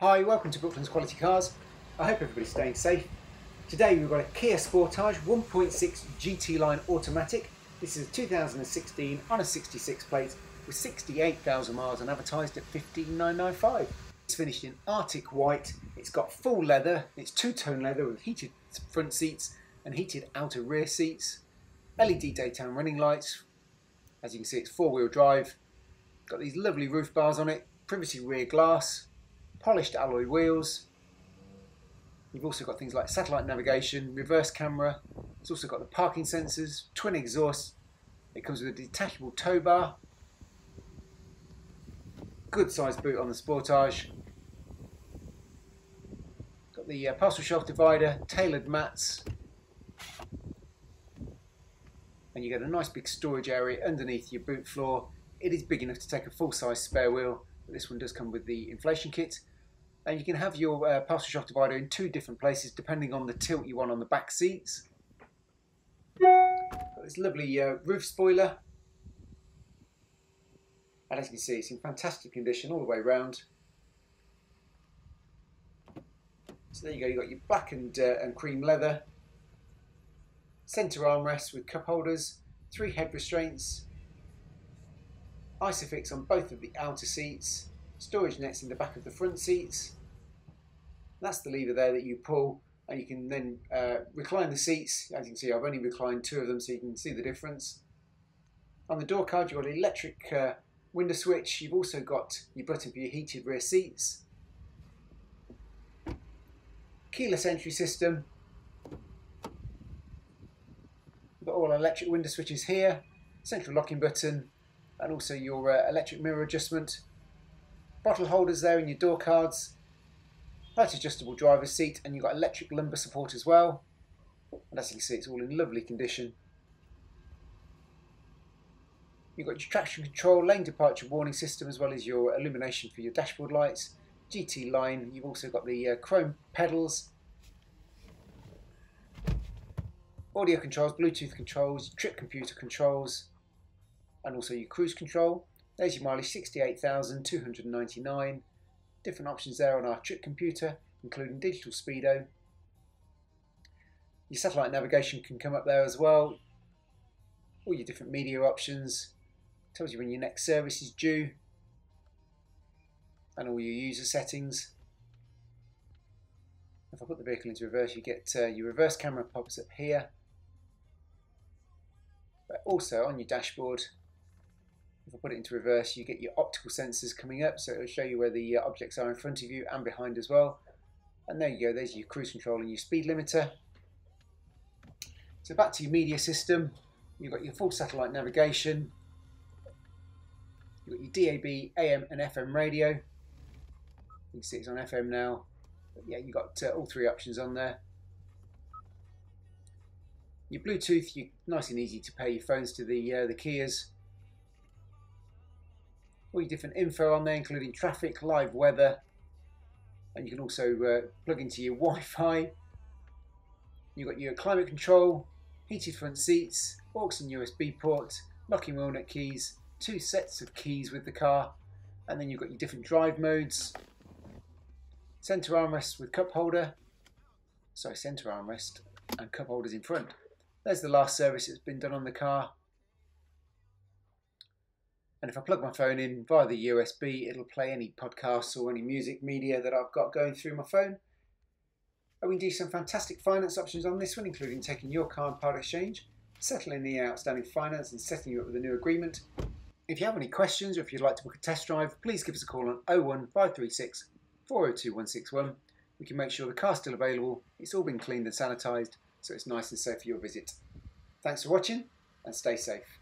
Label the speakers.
Speaker 1: Hi, welcome to Brooklands Quality Cars. I hope everybody's staying safe. Today we've got a Kia Sportage 1.6 GT line automatic. This is a 2016 on a 66 plate with 68,000 miles and advertised at 15995. It's finished in Arctic white. It's got full leather. It's two-tone leather with heated front seats and heated outer rear seats. LED daytime running lights. As you can see, it's four-wheel drive. Got these lovely roof bars on it. Privacy rear glass polished alloy wheels. You've also got things like satellite navigation, reverse camera. It's also got the parking sensors, twin exhaust. It comes with a detachable tow bar. Good sized boot on the Sportage. Got the uh, parcel shelf divider, tailored mats. And you get a nice big storage area underneath your boot floor. It is big enough to take a full size spare wheel. But this one does come with the inflation kit and you can have your uh, parcel shelf divider in two different places depending on the tilt you want on the back seats. Got this lovely uh, roof spoiler. And as you can see, it's in fantastic condition all the way around. So there you go, you've got your black and, uh, and cream leather, centre armrests with cup holders, three head restraints, Isofix on both of the outer seats, storage nets in the back of the front seats, that's the lever there that you pull and you can then uh, recline the seats. As you can see, I've only reclined two of them so you can see the difference. On the door card, you've got an electric uh, window switch. You've also got your button for your heated rear seats. Keyless entry system. You've got all electric window switches here, central locking button, and also your uh, electric mirror adjustment. Bottle holders there in your door cards height adjustable driver's seat and you've got electric lumbar support as well. And as you can see, it's all in lovely condition. You've got your traction control, lane departure warning system, as well as your illumination for your dashboard lights. GT line, you've also got the uh, chrome pedals. Audio controls, Bluetooth controls, trip computer controls, and also your cruise control. There's your mileage, 68,299 different options there on our trip computer, including digital speedo. Your satellite navigation can come up there as well. All your different media options. Tells you when your next service is due. And all your user settings. If I put the vehicle into reverse, you get uh, your reverse camera pops up here. But also on your dashboard, I put it into reverse, you get your optical sensors coming up, so it'll show you where the uh, objects are in front of you and behind as well. And there you go, there's your cruise control and your speed limiter. So back to your media system, you've got your full satellite navigation, you've got your DAB, AM and FM radio. You can see it's on FM now. But yeah, you've got uh, all three options on there. Your Bluetooth, you nice and easy to pair your phones to the uh, the Kias all your different info on there, including traffic, live weather, and you can also uh, plug into your Wi-Fi. You've got your climate control, heated front seats, aux and USB port, locking wheel nut keys, two sets of keys with the car, and then you've got your different drive modes, centre armrest with cup holder, sorry, centre armrest and cup holders in front. There's the last service that's been done on the car. And if I plug my phone in via the USB, it'll play any podcasts or any music media that I've got going through my phone. And we can do some fantastic finance options on this one, including taking your car in part exchange, settling the outstanding finance and setting you up with a new agreement. If you have any questions or if you'd like to book a test drive, please give us a call on 01536 402 161. We can make sure the car's still available, it's all been cleaned and sanitised, so it's nice and safe for your visit. Thanks for watching and stay safe.